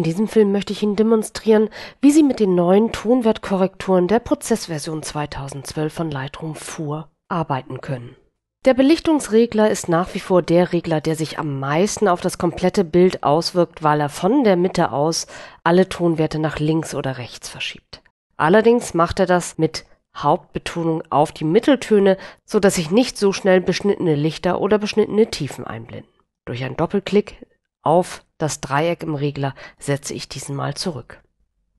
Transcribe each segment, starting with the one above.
In diesem Film möchte ich Ihnen demonstrieren, wie Sie mit den neuen Tonwertkorrekturen der Prozessversion 2012 von Lightroom 4 arbeiten können. Der Belichtungsregler ist nach wie vor der Regler, der sich am meisten auf das komplette Bild auswirkt, weil er von der Mitte aus alle Tonwerte nach links oder rechts verschiebt. Allerdings macht er das mit Hauptbetonung auf die Mitteltöne, so dass sich nicht so schnell beschnittene Lichter oder beschnittene Tiefen einblenden. Durch einen Doppelklick auf das Dreieck im Regler setze ich diesen mal zurück.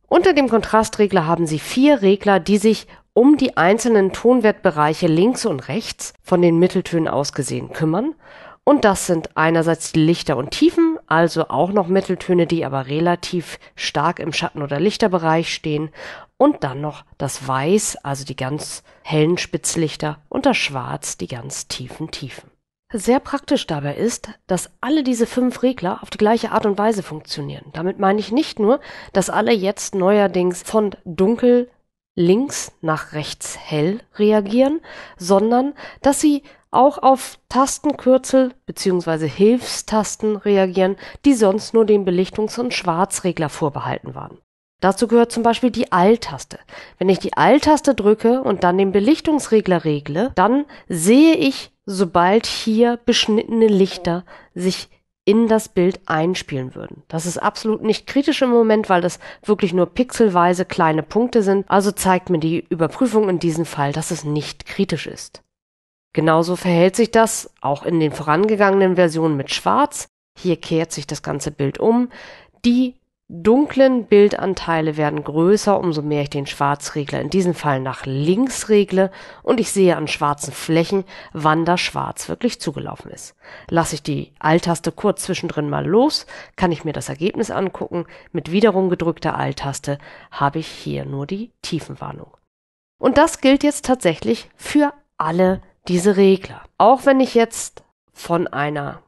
Unter dem Kontrastregler haben Sie vier Regler, die sich um die einzelnen Tonwertbereiche links und rechts von den Mitteltönen aus gesehen kümmern. Und das sind einerseits die Lichter und Tiefen, also auch noch Mitteltöne, die aber relativ stark im Schatten- oder Lichterbereich stehen. Und dann noch das Weiß, also die ganz hellen Spitzlichter und das Schwarz, die ganz tiefen Tiefen. Sehr praktisch dabei ist, dass alle diese fünf Regler auf die gleiche Art und Weise funktionieren. Damit meine ich nicht nur, dass alle jetzt neuerdings von dunkel links nach rechts hell reagieren, sondern dass sie auch auf Tastenkürzel bzw. Hilfstasten reagieren, die sonst nur dem Belichtungs- und Schwarzregler vorbehalten waren. Dazu gehört zum Beispiel die Alt-Taste. Wenn ich die Alt-Taste drücke und dann den Belichtungsregler regle, dann sehe ich, sobald hier beschnittene Lichter sich in das Bild einspielen würden. Das ist absolut nicht kritisch im Moment, weil das wirklich nur pixelweise kleine Punkte sind. Also zeigt mir die Überprüfung in diesem Fall, dass es nicht kritisch ist. Genauso verhält sich das auch in den vorangegangenen Versionen mit Schwarz. Hier kehrt sich das ganze Bild um. Die dunklen Bildanteile werden größer, umso mehr ich den Schwarzregler in diesem Fall nach links regle und ich sehe an schwarzen Flächen, wann das Schwarz wirklich zugelaufen ist. Lasse ich die Alt-Taste kurz zwischendrin mal los, kann ich mir das Ergebnis angucken. Mit wiederum gedrückter Alt-Taste habe ich hier nur die Tiefenwarnung. Und das gilt jetzt tatsächlich für alle diese Regler. Auch wenn ich jetzt von einer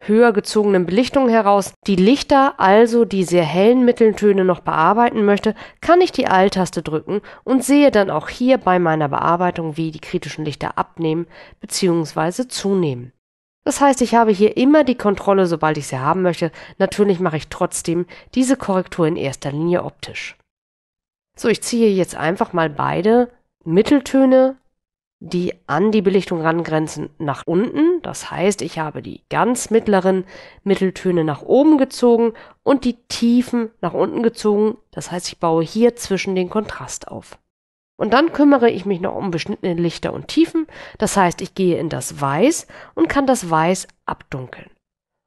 höher gezogenen Belichtungen heraus die Lichter, also die sehr hellen Mitteltöne noch bearbeiten möchte, kann ich die Alt-Taste drücken und sehe dann auch hier bei meiner Bearbeitung, wie die kritischen Lichter abnehmen bzw. zunehmen. Das heißt, ich habe hier immer die Kontrolle, sobald ich sie haben möchte. Natürlich mache ich trotzdem diese Korrektur in erster Linie optisch. So, ich ziehe jetzt einfach mal beide Mitteltöne die an die Belichtung rangrenzen, nach unten. Das heißt, ich habe die ganz mittleren Mitteltöne nach oben gezogen und die tiefen nach unten gezogen. Das heißt, ich baue hier zwischen den Kontrast auf. Und dann kümmere ich mich noch um beschnittene Lichter und Tiefen. Das heißt, ich gehe in das Weiß und kann das Weiß abdunkeln.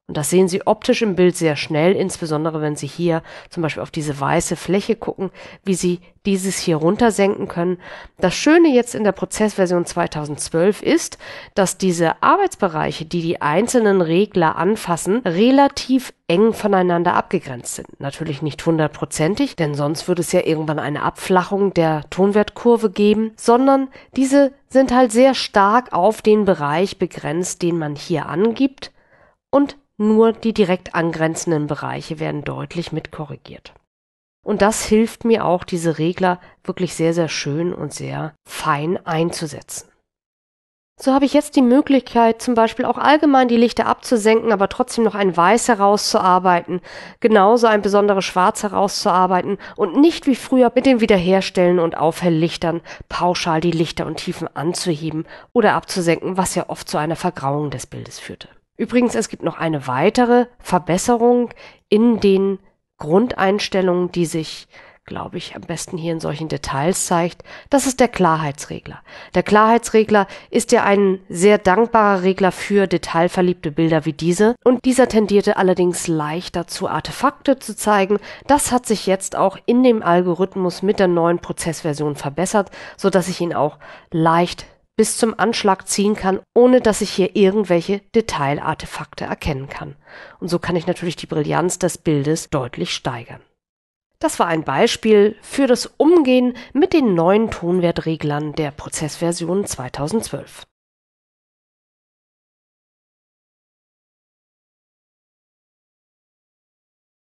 Und das sehen Sie optisch im Bild sehr schnell, insbesondere wenn Sie hier zum Beispiel auf diese weiße Fläche gucken, wie Sie dieses hier runtersenken können. Das Schöne jetzt in der Prozessversion 2012 ist, dass diese Arbeitsbereiche, die die einzelnen Regler anfassen, relativ eng voneinander abgegrenzt sind. Natürlich nicht hundertprozentig, denn sonst würde es ja irgendwann eine Abflachung der Tonwertkurve geben, sondern diese sind halt sehr stark auf den Bereich begrenzt, den man hier angibt und nur die direkt angrenzenden Bereiche werden deutlich mitkorrigiert. Und das hilft mir auch, diese Regler wirklich sehr, sehr schön und sehr fein einzusetzen. So habe ich jetzt die Möglichkeit, zum Beispiel auch allgemein die Lichter abzusenken, aber trotzdem noch ein Weiß herauszuarbeiten, genauso ein besonderes Schwarz herauszuarbeiten und nicht wie früher mit dem Wiederherstellen und Aufhelllichtern pauschal die Lichter und Tiefen anzuheben oder abzusenken, was ja oft zu einer Vergrauung des Bildes führte. Übrigens, es gibt noch eine weitere Verbesserung in den Grundeinstellungen, die sich, glaube ich, am besten hier in solchen Details zeigt. Das ist der Klarheitsregler. Der Klarheitsregler ist ja ein sehr dankbarer Regler für detailverliebte Bilder wie diese. Und dieser tendierte allerdings leicht dazu, Artefakte zu zeigen. Das hat sich jetzt auch in dem Algorithmus mit der neuen Prozessversion verbessert, so dass ich ihn auch leicht bis zum Anschlag ziehen kann, ohne dass ich hier irgendwelche Detailartefakte erkennen kann. Und so kann ich natürlich die Brillanz des Bildes deutlich steigern. Das war ein Beispiel für das Umgehen mit den neuen Tonwertreglern der Prozessversion 2012.